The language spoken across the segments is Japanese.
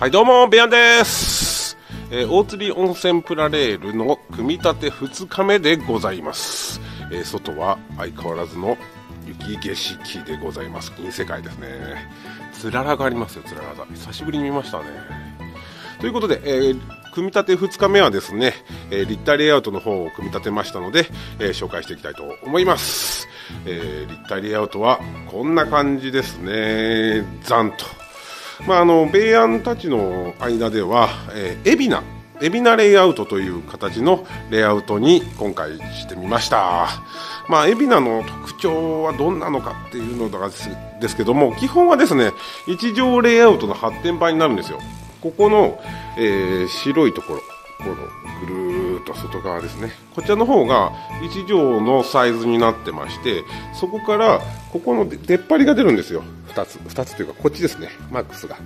はいどうもベアンです、えー大釣温泉プラレールの組み立て2日目でございます、えー外は相変わらずの雪景色でございます。銀世界ですね。つららがありますよつららが。久しぶりに見ましたね。ということで、えー組み立て2日目はですね、えー立体レイアウトの方を組み立てましたので、えー紹介していきたいと思います、えー立体レイアウトはこんな感じですね。ざんと。まあ、あの米安たちの間では、えー、海老名海老名レイアウトという形のレイアウトに今回してみました、まあ、海老名の特徴はどんなのかっていうのですですけども基本はですね一条レイアウトの発展版になるんですよ。ここの、えー白いところこのぐるーっと外側ですね。こちらの方が1畳のサイズになってましてそこからここの出っ張りが出るんですよ。2つ2つというかこっちですね。マックスが。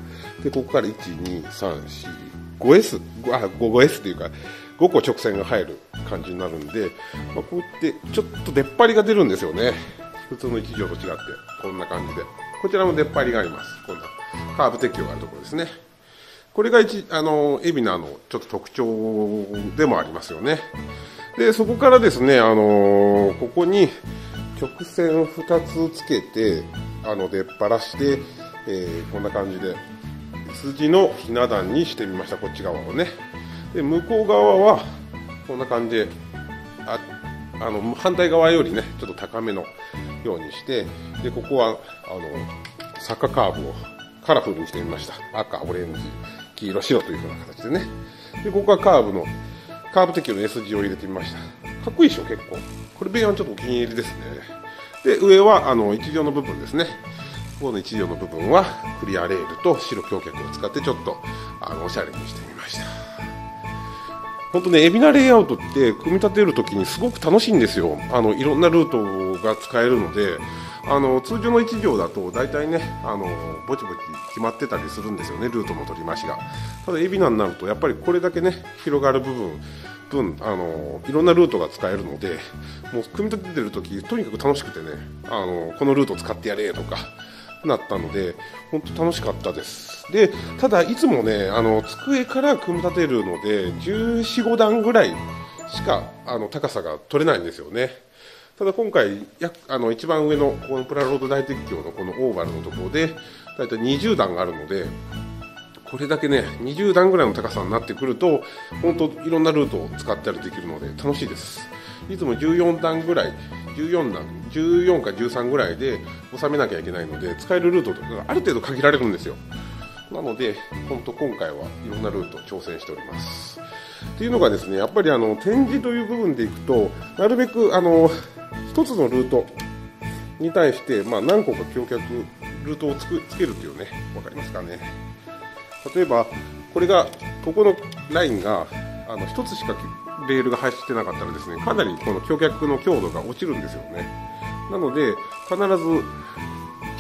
でここから 12345S 5S というか5個直線が入る感じになるんで、まあ、こうやってちょっと出っ張りが出るんですよね。普通の1畳と違ってこんな感じで。こちらも出っ張りがあります。こんな。カーブ適用があるところですね。これが一あの海老名のちょっと特徴でもありますよね。でそこからですねあのここに直線2つつけてあの出っ張らして、えーこんな感じで筋のひな壇にしてみました。こっち側をね。で向こう側はこんな感じでああの反対側よりねちょっと高めのようにしてでここはあの坂カーブをカラフルにしてみました。赤オレンジ黄色白というふうな形でね。でここはカーブのカーブ適用の S 字を入れてみました。かっこいいでしょ結構。これベアンちょっとお気に入りですね。で上はあの一行の部分ですね。ここの一行の部分はクリアレールと白橋脚を使ってちょっとあのおしゃれにしてみました。本当ね、エビナレイアウトって組み立てるときにすごく楽しいんですよ。あのいろんなルートが使えるので、あの通常の1行だと大体ね、あのぼちぼち決まってたりするんですよね、ルートの取り回しが。ただエビナになるとやっぱりこれだけね広がる部分。分あのいろんなルートが使えるのでもう組み立ててるときとにかく楽しくてねあのこのルート使ってやれとかなったので本当楽しかったです。でただいつもねあの机から組み立てるので14、5段ぐらいしかあの高さが取れないんですよね。ただ今回やあの一番上のこのプラロード大鉄橋のこのオーバルのところでだいたい20段があるのでこれだけね20段ぐらいの高さになってくると本当いろんなルートを使ったりできるので楽しいです。いつも14段ぐらい14段14か13ぐらいで収めなきゃいけないので使えるルートとかがある程度限られるんですよ。なので本当今回はいろんなルート挑戦しております。っていうのがですねやっぱりあの展示という部分でいくとなるべくあの一つのルートに対して、まあ、何個か橋脚ルートをつくつけるっていうね分かりますかね。例えばこれがここのラインがあの1つしかレールが走ってなかったらですねかなりこの橋脚の強度が落ちるんですよね。なので必ず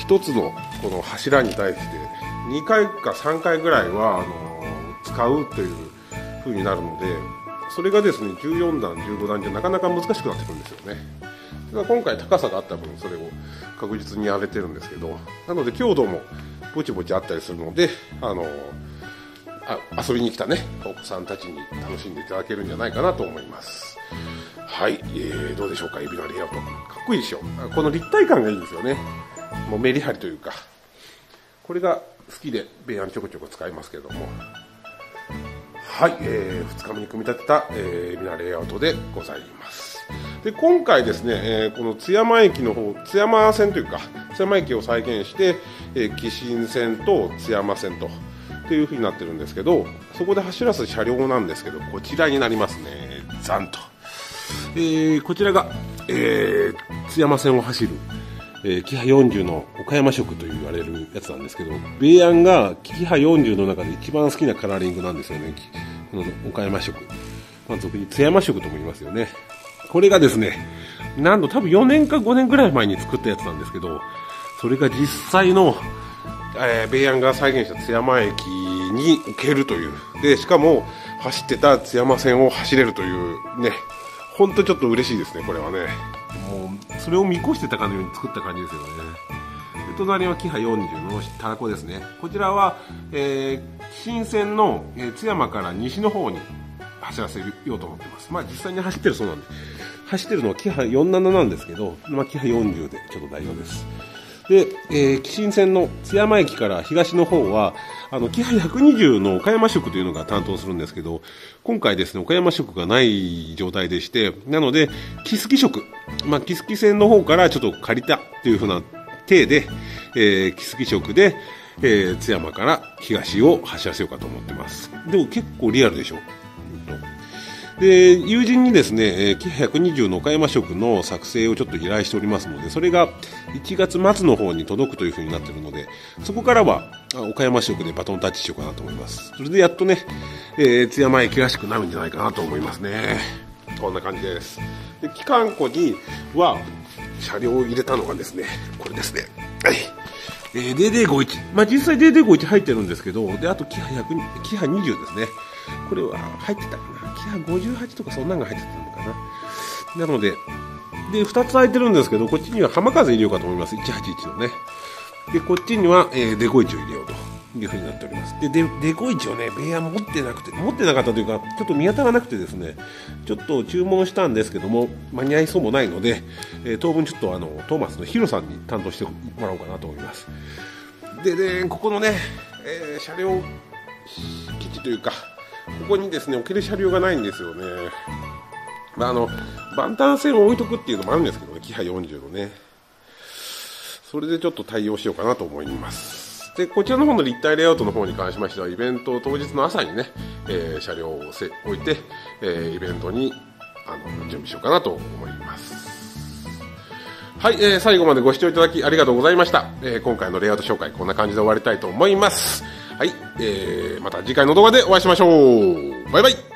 1つのこの柱に対して2回か3回ぐらいはあの使うという風になるのでそれがですね14段15段じゃなかなか難しくなってくるんですよね。ただ今回高さがあった分それを確実にやれてるんですけどなので強度もぼちぼちあったりするのであのあ遊びに来たね。お子さんたちに楽しんでいただけるんじゃないかなと思います。はい、えー、どうでしょうかエビのレイアウト。かっこいいでしょ。この立体感がいいんですよね。もうメリハリというか。これが好きでベアンちょこちょこ使いますけども。はい、えー、2日目に組み立てた、えー、エビナレイアウトでございます。で今回ですね、えーこの津山駅の方津山線というか津山駅を再現して、えー、紀信線と津山線とっていう風になってるんですけどそこで走らす車両なんですけどこちらになりますねざんと、えーこちらが、えー津山線を走るえーキハ40の岡山色と言われるやつなんですけど、米安がキハ40の中で一番好きなカラーリングなんですよね、この岡山色。まあ、俗に津山色とも言いますよね。これがですね、なんと多分4年か5年ぐらい前に作ったやつなんですけど、それが実際の、えー、米安が再現した津山駅に行けるという。で、しかも走ってた津山線を走れるというね、本当ちょっと嬉しいですね、これはね。もう、それを見越してたかのように作った感じですよねで。隣はキハ40のタラコですねこちらは、えー、新線の、え、津山から西の方に走らせようと思ってますまあ実際に走ってるそうなんで走ってるのはキハ47なんですけど、まあ、キハ40でちょっと代表ですで、えー、紀新線の津山駅から東の方は、あの、キハ120の岡山色というのが担当するんですけど、今回ですね、岡山色がない状態でして、なので、木月色、まあ、木月線の方からちょっと借りたというふうな体で、えー、木月色で、えー、津山から東を走らせようかと思ってます。でも結構リアルでしょ？で友人にですね、えキハ120の岡山色の作成をちょっと依頼しておりますのでそれが1月末の方に届くというふうになっているのでそこからは岡山色でバトンタッチしようかなと思います。それでやっとね、えー、津山駅らしくなるんじゃないかなと思いますね。こんな感じです。で機関庫には車両を入れたのがですねこれですね。はい。えー、DD51、まあ、実際 DD51 入ってるんですけどであとキハ100キハ20ですね。これは入ってたかな。キハ58とかそんなのが入ってたのかな。なのでで2つ空いてるんですけどこっちには浜風入れようかと思います。181のね。でこっちには、えー、デコイチを入れようと。いうふうになっております。でデデコイチをねベア持ってなくて持ってなかったというかちょっと見当たらなくてですねちょっと注文したんですけども間に合いそうもないので、えー、当分ちょっとあのトーマスのヒロさんに担当してもらおうかなと思います。ででここのね、えー、車両基地というかここにですね置ける車両がないんですよね。まあ、あの万端線を置いとくっていうのもあるんですけどね、キハ40のね。それでちょっと対応しようかなと思います。で、こちらの方の立体レイアウトの方に関しましては、イベント当日の朝にね、えー、車両を置いて、えー、イベントにあの準備しようかなと思います。はい、えー、最後までご視聴いただきありがとうございました。えー、今回のレイアウト紹介こんな感じで終わりたいと思います。はい、えー、また次回の動画でお会いしましょう。バイバイ。